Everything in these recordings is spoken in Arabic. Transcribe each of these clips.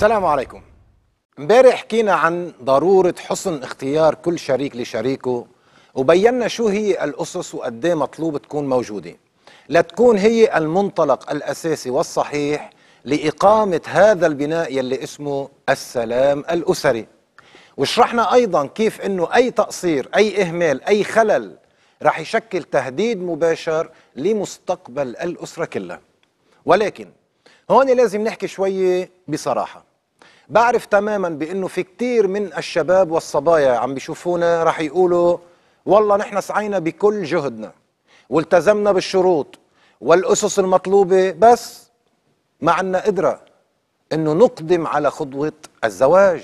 السلام عليكم. امبارح حكينا عن ضرورة حسن اختيار كل شريك لشريكه وبينا شو هي الأسس وقد إيه مطلوب تكون موجودة. لتكون هي المنطلق الأساسي والصحيح لإقامة هذا البناء يلي اسمه السلام الأسري. وشرحنا أيضا كيف أنه أي تقصير أي إهمال أي خلل رح يشكل تهديد مباشر لمستقبل الأسرة كلها. ولكن هون لازم نحكي شوية بصراحة. بعرف تماما بأنه في كتير من الشباب والصبايا عم بيشوفونا رح يقولوا والله نحن سعينا بكل جهدنا والتزمنا بالشروط والأسس المطلوبة بس ما عنا قدرة أنه نقدم على خطوة الزواج.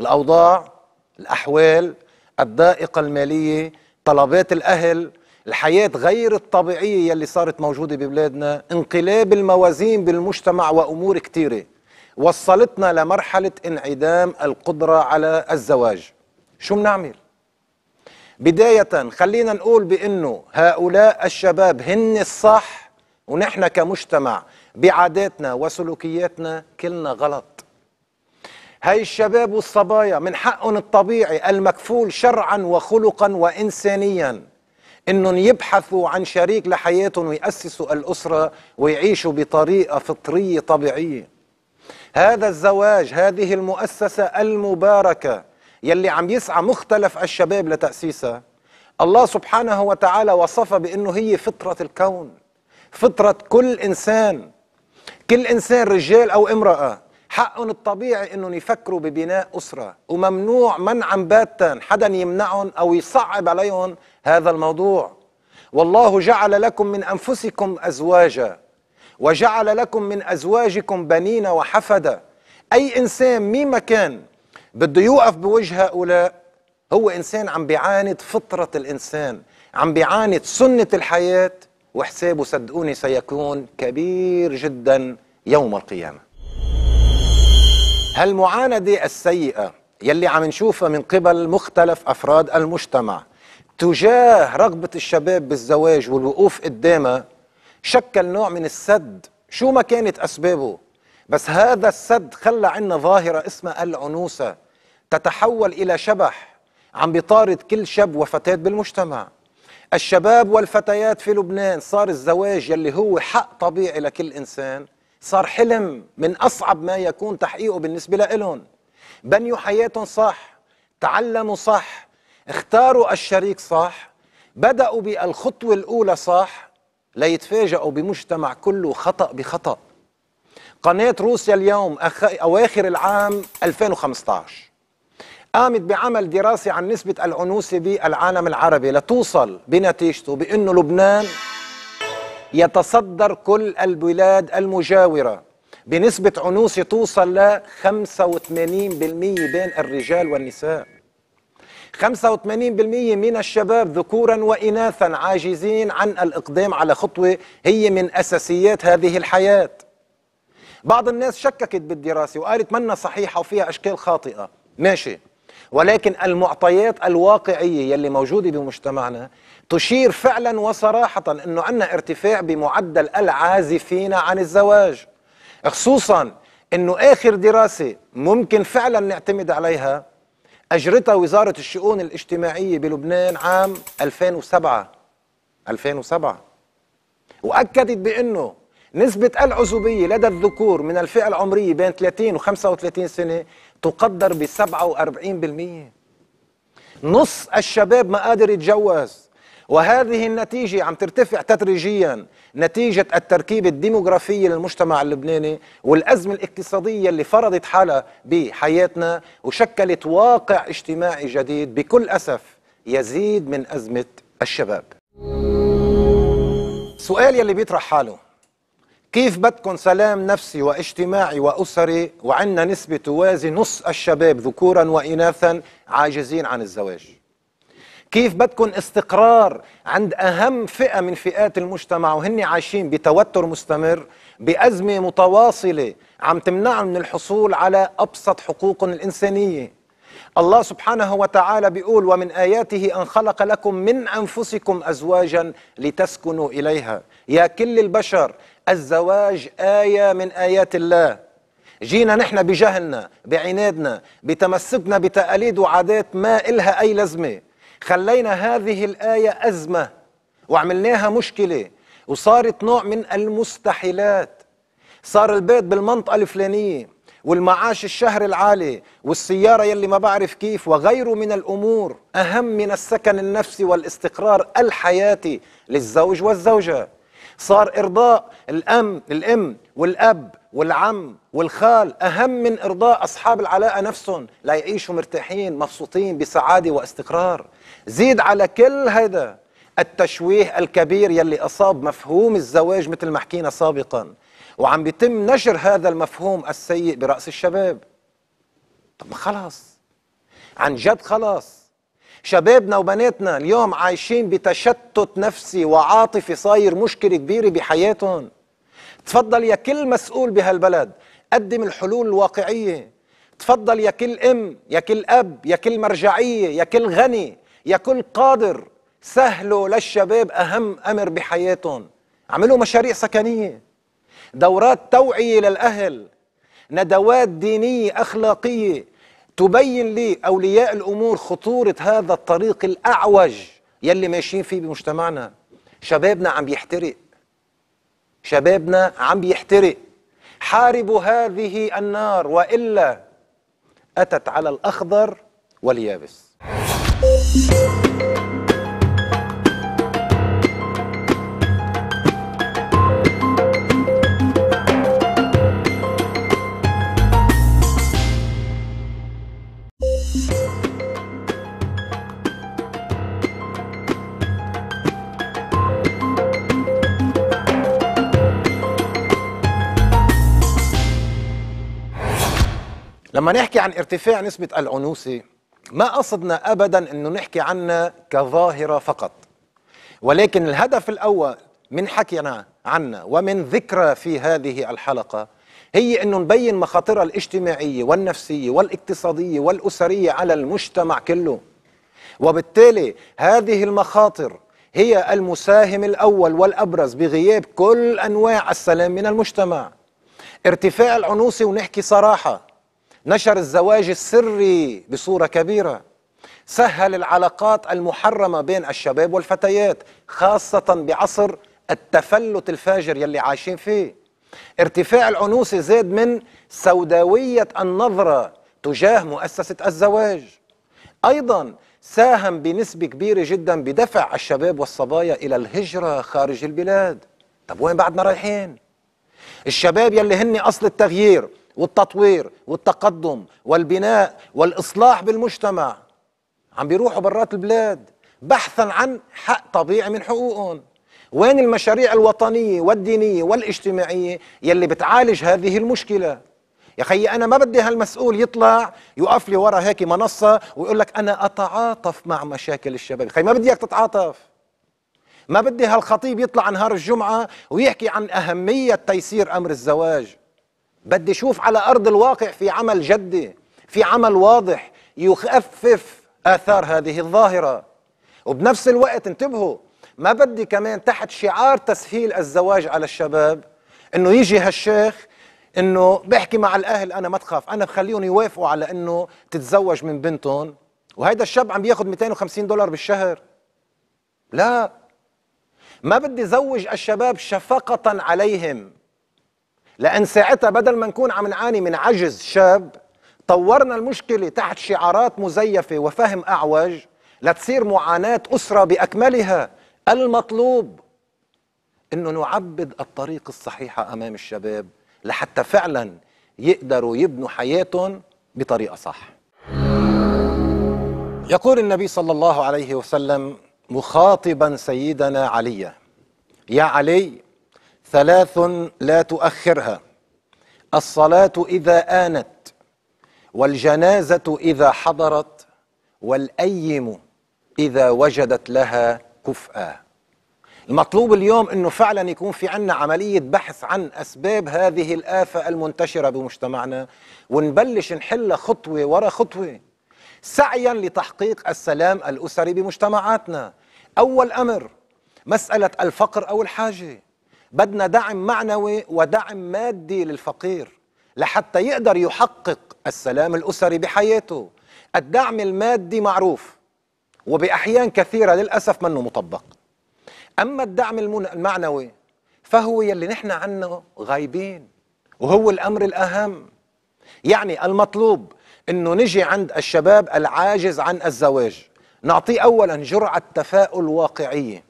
الأوضاع الأحوال الضائقة المالية طلبات الأهل الحياة غير الطبيعية يلي صارت موجودة ببلادنا انقلاب الموازين بالمجتمع وأمور كثيرة وصلتنا لمرحلة انعدام القدرة على الزواج. شو بنعمل؟ بداية خلينا نقول بأنه هؤلاء الشباب هن الصح ونحن كمجتمع بعاداتنا وسلوكياتنا كلنا غلط. هاي الشباب والصبايا من حقهم الطبيعي المكفول شرعا وخلقا وإنسانيا إنهم يبحثوا عن شريك لحياتهم ويأسسوا الأسرة ويعيشوا بطريقة فطرية طبيعية. هذا الزواج هذه المؤسسة المباركة يلي عم يسعى مختلف الشباب لتأسيسها. الله سبحانه وتعالى وصفها بأنه هي فطرة الكون فطرة كل إنسان. كل إنسان رجال أو امرأة حقهم الطبيعي أنهم يفكروا ببناء أسرة. وممنوع منعا باتا حدا يمنعهم أو يصعب عليهم هذا الموضوع. والله جعل لكم من أنفسكم ازواجا. وجعل لكم من أزواجكم بنين وحفدا. أي إنسان مين ما كان بده يوقف بوجه هؤلاء هو إنسان عم بيعاند فطرة الإنسان عم بيعاند سنة الحياة وحسابه صدقوني سيكون كبير جدا يوم القيامة. هالمعاندة السيئة يلي عم نشوفها من قبل مختلف أفراد المجتمع تجاه رغبة الشباب بالزواج والوقوف قدامها شكل نوع من السد. شو ما كانت أسبابه. بس هذا السد خلى عنا ظاهرة اسمها العنوسة. تتحول إلى شبح عم بيطارد كل شاب وفتاة بالمجتمع. الشباب والفتيات في لبنان صار الزواج يلي هو حق طبيعي لكل إنسان. صار حلم من أصعب ما يكون تحقيقه بالنسبة لهم بنيوا حياتهم صح تعلموا صح اختاروا الشريك صح بدأوا بالخطوة الأولى صح ليتفاجئوا بمجتمع كله خطأ بخطأ. قناة روسيا اليوم أخ... أواخر العام 2015 قامت بعمل دراسي عن نسبة العنوسة بالعالم العربي لتوصل بنتيجته بأنه لبنان يتصدر كل البلاد المجاورة. بنسبة عنوسة توصل ل 85% بين الرجال والنساء. 85% من الشباب ذكورا وإناثا عاجزين عن الإقدام على خطوة هي من أساسيات هذه الحياة. بعض الناس شككت بالدراسة وقالت منا صحيحة وفيها أشكال خاطئة. ماشي. ولكن المعطيات الواقعية يلي موجودة بمجتمعنا تشير فعلا وصراحة أنه عندنا ارتفاع بمعدل العازفين عن الزواج. خصوصا أنه آخر دراسة ممكن فعلا نعتمد عليها أجرتها وزارة الشؤون الاجتماعية بلبنان عام 2007 2007 وأكدت بأنه نسبة العزوبية لدى الذكور من الفئة العمرية بين 30 و 35 سنة تقدر ب 47% نص الشباب ما قادر يتجوز. وهذه النتيجة عم ترتفع تدريجيا نتيجة التركيبة الديموغرافية للمجتمع اللبناني والأزمة الاقتصادية اللي فرضت حالها بحياتنا وشكلت واقع اجتماعي جديد بكل أسف يزيد من أزمة الشباب. سؤال يلي بيطرح حاله. كيف بدكم سلام نفسي واجتماعي وأسري وعندنا نسبة توازي نص الشباب ذكورا وإناثا عاجزين عن الزواج؟ كيف بدكم استقرار عند أهم فئة من فئات المجتمع وهن عايشين بتوتر مستمر بأزمة متواصلة عم تمنعهم من الحصول على أبسط حقوقهم الإنسانية. الله سبحانه وتعالى بيقول ومن آياته أن خلق لكم من أنفسكم أزواجا لتسكنوا إليها. يا كل البشر الزواج آية من آيات الله. جينا نحن بجهلنا بعنادنا بتمسكنا بتقاليد وعادات ما إلها أي لزمة خلينا هذه الآية أزمة وعملناها مشكلة وصارت نوع من المستحيلات. صار البيت بالمنطقة الفلانية والمعاش الشهر العالي والسيارة يلي ما بعرف كيف وغيره من الأمور أهم من السكن النفسي والاستقرار الحياتي للزوج والزوجة. صار إرضاء الأم الأم والأب والعم والخال أهم من إرضاء أصحاب العلاقة نفسهم. ليعيشوا مرتاحين مبسوطين بسعادة واستقرار. زيد على كل هذا التشويه الكبير يلي أصاب مفهوم الزواج مثل ما حكينا سابقا. وعم بيتم نشر هذا المفهوم السيء برأس الشباب. طب خلاص. عن جد خلاص. شبابنا وبناتنا اليوم عايشين بتشتت نفسي وعاطفي صاير مشكلة كبيرة بحياتهم. تفضل يا كل مسؤول بهالبلد قدم الحلول الواقعية. تفضل يا كل أم يا كل أب يا كل مرجعية يا كل غني. يا كل قادر سهلوا للشباب أهم أمر بحياتهم. عملوا مشاريع سكنية. دورات توعية للأهل. ندوات دينية أخلاقية. تبين لاولياء الأمور خطورة هذا الطريق الأعوج يلي ماشيين فيه بمجتمعنا. شبابنا عم بيحترق شبابنا عم بيحترق حاربوا هذه النار وإلا أتت على الأخضر واليابس. لما نحكي عن ارتفاع نسبة العنوسة ما قصدنا أبدا أنه نحكي عنها كظاهرة فقط. ولكن الهدف الأول من حكينا عنها ومن ذكرى في هذه الحلقة هي أنه نبين مخاطرها الاجتماعية والنفسية والاقتصادية والأسرية على المجتمع كله. وبالتالي هذه المخاطر هي المساهم الأول والأبرز بغياب كل أنواع السلام من المجتمع. ارتفاع العنوسة ونحكي صراحة نشر الزواج السري بصورة كبيرة. سهل العلاقات المحرمة بين الشباب والفتيات خاصة بعصر التفلت الفاجر يلي عايشين فيه. ارتفاع العنوسة زاد من سوداوية النظرة تجاه مؤسسة الزواج. أيضا ساهم بنسبة كبيرة جدا بدفع الشباب والصبايا إلى الهجرة خارج البلاد. طب وين بعدنا رايحين؟ الشباب يلي هن أصل التغيير والتطوير والتقدم والبناء والإصلاح بالمجتمع. عم بيروحوا برات البلاد بحثا عن حق طبيعي من حقوقهم. وين المشاريع الوطنية والدينية والاجتماعية يلي بتعالج هذه المشكلة؟ يا خيي أنا ما بدي هالمسؤول يطلع يقف لي ورا هيك منصة ويقول لك أنا أتعاطف مع مشاكل الشباب. خي ما بدي إياك تتعاطف. ما بدي هالخطيب يطلع نهار الجمعة ويحكي عن أهمية تيسير أمر الزواج. بدي أشوف على أرض الواقع في عمل جدي في عمل واضح يخفف آثار هذه الظاهرة. وبنفس الوقت انتبهوا ما بدي كمان تحت شعار تسهيل الزواج على الشباب إنه يجي هالشيخ إنه بحكي مع الأهل أنا ما تخاف أنا بخليهم يوافقوا على إنه تتزوج من بنتهم. وهيدا الشاب عم بياخذ 250 دولار بالشهر. لا. ما بدي زوج الشباب شفقة عليهم. لأن ساعتها بدل ما نكون عم نعاني من عجز شاب طورنا المشكلة تحت شعارات مزيفة وفهم أعوج لتصير معاناة أسرة بأكملها. المطلوب أنه نعبد الطريق الصحيحة أمام الشباب لحتى فعلا يقدروا يبنوا حياتهم بطريقة صح. يقول النبي صلى الله عليه وسلم مخاطبا سيدنا علي يا علي ثلاث لا تؤخرها. الصلاة إذا آنت والجنازة إذا حضرت والأيم إذا وجدت لها كفءا. المطلوب اليوم أنه فعلا يكون في عنا عملية بحث عن أسباب هذه الآفة المنتشرة بمجتمعنا ونبلش نحلها خطوة ورا خطوة سعيا لتحقيق السلام الأسري بمجتمعاتنا. أول أمر مسألة الفقر أو الحاجة. بدنا دعم معنوي ودعم مادي للفقير لحتى يقدر يحقق السلام الأسري بحياته. الدعم المادي معروف وبأحيان كثيرة للأسف منه مطبق. أما الدعم المعنوي فهو يلي نحن عنه غايبين وهو الأمر الأهم. يعني المطلوب إنه نجي عند الشباب العاجز عن الزواج. نعطيه اولا جرعة تفاؤل واقعية.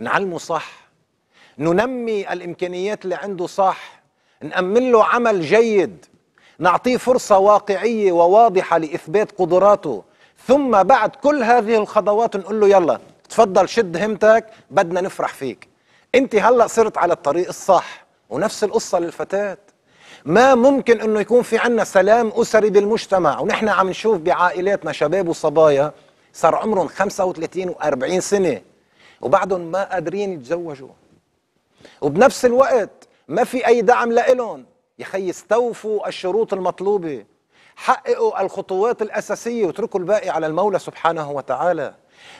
نعلمه صح. ننمي الإمكانيات اللي عنده صح نأمن له عمل جيد. نعطيه فرصة واقعية وواضحة لإثبات قدراته. ثم بعد كل هذه الخطوات نقول له يلا تفضل شد همتك بدنا نفرح فيك. أنت هلأ صرت على الطريق الصح ونفس القصة للفتاة. ما ممكن إنه يكون في عنا سلام أسري بالمجتمع ونحن عم نشوف بعائلاتنا شباب وصبايا صار عمرهم 35 و40 سنة وبعدهم ما قادرين يتزوجوا. وبنفس الوقت ما في أي دعم لإلهم يا استوفوا الشروط المطلوبة. حققوا الخطوات الأساسية واتركوا الباقي على المولى سبحانه وتعالى.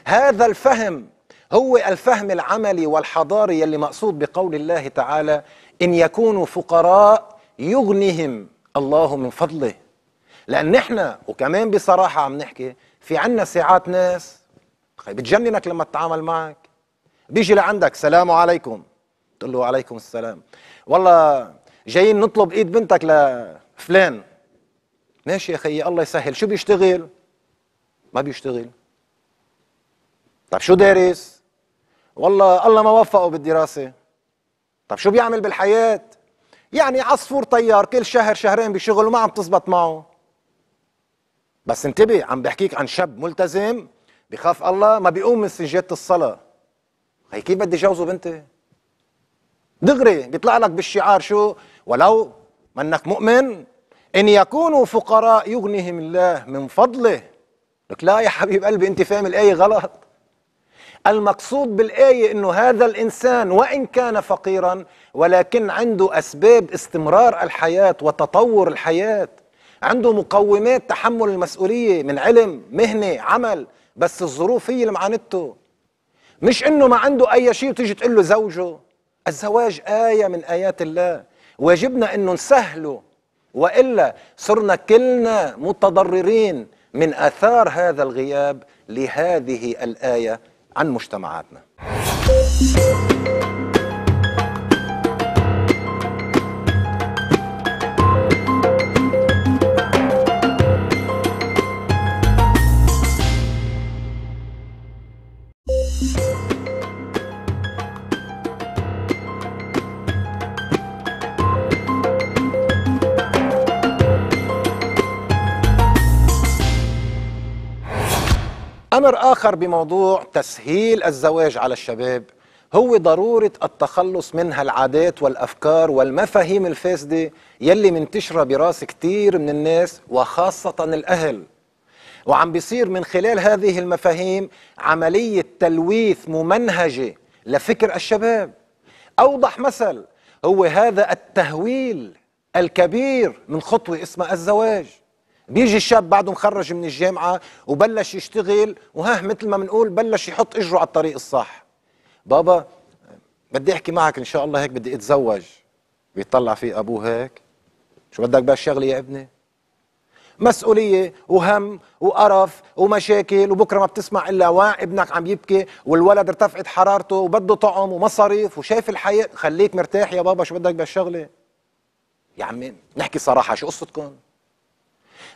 هذا الفهم هو الفهم العملي والحضاري يلي مقصود بقول الله تعالى إن يكونوا فقراء يغنيهم الله من فضله. لأن نحن وكمان بصراحة عم نحكي في عنا ساعات ناس بتجننك لما تتعامل معك. بيجي لعندك سلام عليكم. تقول له عليكم السلام. والله جايين نطلب إيد بنتك لفلان. ماشي يا خيي الله يسهل. شو بيشتغل؟ ما بيشتغل. طب شو دارس؟ والله الله ما وفقه بالدراسة. طب شو بيعمل بالحياة؟ يعني عصفور طيار كل شهر شهرين بشغل وما عم تزبط معه. بس انتبه عم بحكيك عن شاب ملتزم بخاف الله ما بيقوم من سجادة الصلاة. هي كيف بدي جوزه بنتي؟ دغري بيطلع لك بالشعار شو؟ ولو منك مؤمن إن يكونوا فقراء يغنيهم الله من فضله. لك لا يا حبيب قلبي أنت فاهم الآية غلط. المقصود بالآية إنه هذا الإنسان وإن كان فقيرا ولكن عنده أسباب استمرار الحياة وتطور الحياة. عنده مقومات تحمل المسؤولية من علم مهنة عمل بس الظروف هي اللي معانته. مش إنه ما عنده أي شيء وتيجي تقول له زوجه. الزواج آية من آيات الله. واجبنا أنه نسهله. وإلا صرنا كلنا متضررين من آثار هذا الغياب لهذه الآية عن مجتمعاتنا. أمر آخر بموضوع تسهيل الزواج على الشباب. هو ضرورة التخلص من هالعادات والأفكار والمفاهيم الفاسدة يلي منتشرة براس كثير من الناس وخاصة الأهل. وعم بيصير من خلال هذه المفاهيم عملية تلويث ممنهجة لفكر الشباب. أوضح مثل هو هذا التهويل الكبير من خطوة اسمها الزواج. بيجي الشاب بعده مخرج من الجامعة وبلش يشتغل وها مثل ما بنقول بلش يحط إجره على الطريق الصح. بابا بدي أحكي معك إن شاء الله هيك بدي أتزوج. بيطلع فيه أبوه هيك. شو بدك بس شغلي يا ابني؟ مسؤولية وهم وقرف ومشاكل وبكرة ما بتسمع إلا واع ابنك عم يبكي والولد ارتفعت حرارته وبده طعم ومصاريف وشايف الحياة. خليك مرتاح يا بابا شو بدك بالشغلة يا عمي نحكي صراحة شو قصتكم؟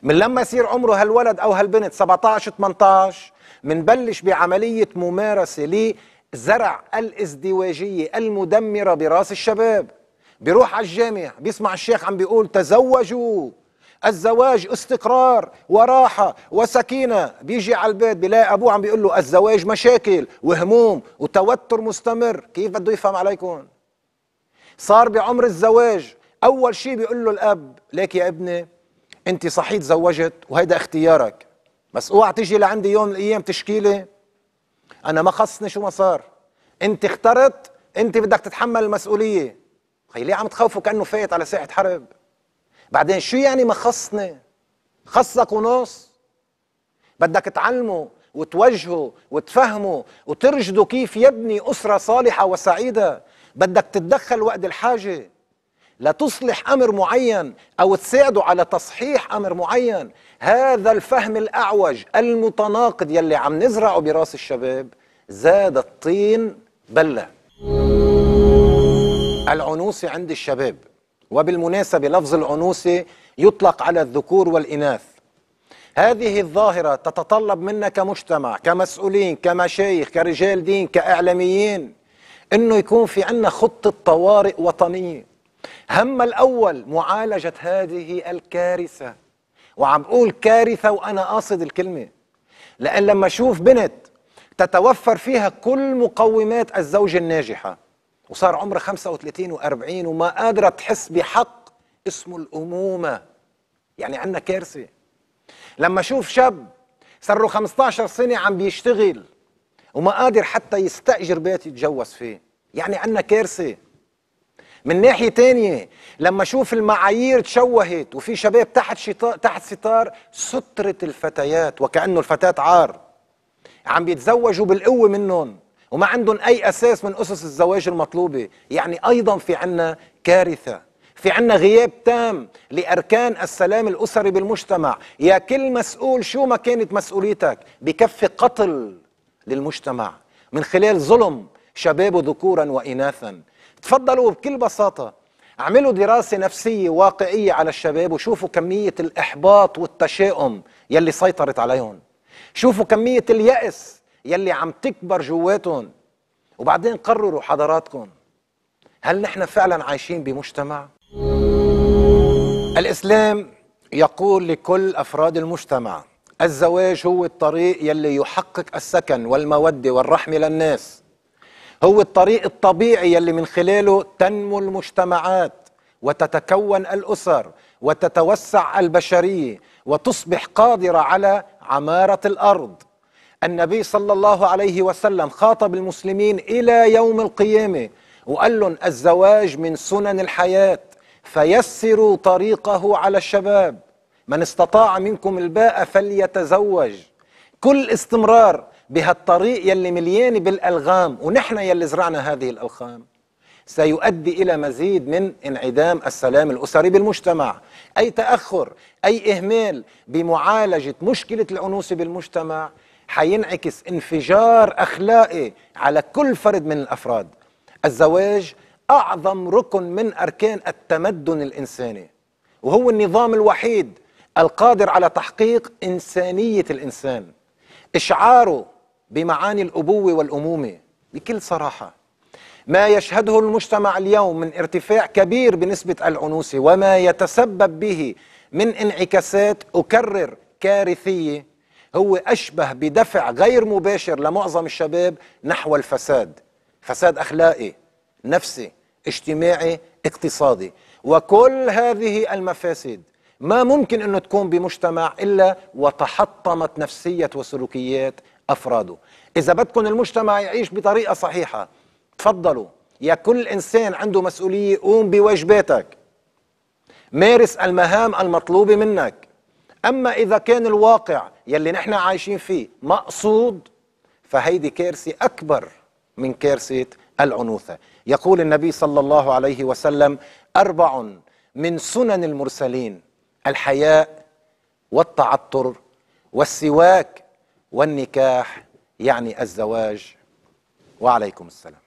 من لما يصير عمره هالولد أو هالبنت 17 18 منبلش بعملية ممارسة لزرع الازدواجية المدمرة براس الشباب. بيروح على الجامع بيسمع الشيخ عم بيقول تزوجوا. الزواج استقرار وراحة وسكينة. بيجي على البيت بيلاقي أبوه عم بيقول له الزواج مشاكل وهموم وتوتر مستمر. كيف بده يفهم عليكم؟ صار بعمر الزواج أول شيء بيقول له الأب ليك يا ابني انت صحيح تزوجت وهيدا اختيارك. بس اوعى تيجي لعندي يوم من الأيام تشكيلي أنا ما خصني شو ما صار. انت اخترت انت بدك تتحمل المسؤولية. خي ليه عم تخوفوا كأنه فايت على ساحة حرب. بعدين شو يعني ما خصني؟ خصك ونص. بدك تعلمه وتوجهه وتفهمه وترشده كيف يبني أسرة صالحة وسعيدة. بدك تتدخل وقت الحاجة. لتصلح أمر معين أو تساعده على تصحيح أمر معين. هذا الفهم الأعوج المتناقض يلي عم نزرعه براس الشباب زاد الطين بلة. العنوسه عند الشباب وبالمناسبة لفظ العنوسه يطلق على الذكور والإناث. هذه الظاهرة تتطلب منا كمجتمع كمسؤولين كمشايخ كرجال دين كإعلاميين إنه يكون في عنا خطة طوارئ وطنية. هم الأول معالجة هذه الكارثة. وعم بقول كارثة وأنا قاصد الكلمة. لأن لما أشوف بنت تتوفر فيها كل مقومات الزوجة الناجحة وصار عمرها 35 و40 وما قادرة تحس بحق اسمه الأمومة. يعني عندنا كارثة. لما أشوف شاب صار له 15 سنة عم بيشتغل وما قادر حتى يستأجر بيت يتجوز فيه. يعني عندنا كارثة. من ناحية تانية لما أشوف المعايير تشوهت وفي شباب تحت شطار تحت ستار سترة الفتيات وكأنه الفتاة عار. عم بيتزوجوا بالقوة منهم وما عندهم أي أساس من أسس الزواج المطلوبة. يعني أيضا في عنا كارثة في عنا غياب تام لأركان السلام الأسري بالمجتمع. يا كل مسؤول شو ما كانت مسؤوليتك بكفي قتل للمجتمع من خلال ظلم شبابه ذكورا وإناثا. تفضلوا بكل بساطة. اعملوا دراسة نفسية واقعية على الشباب وشوفوا كمية الإحباط والتشاؤم يلي سيطرت عليهم. شوفوا كمية اليأس يلي عم تكبر جواتهم. وبعدين قرروا حضراتكم. هل نحن فعلا عايشين بمجتمع؟ الإسلام يقول لكل أفراد المجتمع الزواج هو الطريق يلي يحقق السكن والمودة والرحمة للناس. هو الطريق الطبيعي يلي من خلاله تنمو المجتمعات وتتكون الأسر وتتوسع البشرية وتصبح قادرة على عمارة الأرض. النبي صلى الله عليه وسلم خاطب المسلمين إلى يوم القيامة وقال لهم الزواج من سنن الحياة فيسروا طريقه على الشباب. من استطاع منكم الباء فليتزوج. كل استمرار بهالطريق يلي مليان بالألغام ونحن يلي زرعنا هذه الألغام. سيؤدي إلى مزيد من انعدام السلام الأسري بالمجتمع. أي تأخر أي إهمال بمعالجة مشكلة العنوسة بالمجتمع حينعكس انفجار أخلاقي على كل فرد من الأفراد. الزواج أعظم ركن من أركان التمدن الإنساني وهو النظام الوحيد القادر على تحقيق إنسانية الإنسان. إشعاره بمعاني الأبوة والأمومة بكل صراحة. ما يشهده المجتمع اليوم من ارتفاع كبير بنسبة العنوسة وما يتسبب به من انعكاسات أكرر كارثية هو أشبه بدفع غير مباشر لمعظم الشباب نحو الفساد. فساد أخلاقي نفسي اجتماعي اقتصادي. وكل هذه المفاسد ما ممكن انه تكون بمجتمع إلا وتحطمت نفسية وسلوكيات أفراده. إذا بدكم المجتمع يعيش بطريقة صحيحة تفضلوا. يا كل إنسان عنده مسؤولية قوم بواجباتك مارس المهام المطلوبة منك. أما إذا كان الواقع يلي نحن عايشين فيه مقصود فهيدي كارثة أكبر من كارثة العنوثة. يقول النبي صلى الله عليه وسلم أربع من سنن المرسلين الحياء والتعطر والسواك والنكاح يعني الزواج. وعليكم السلام.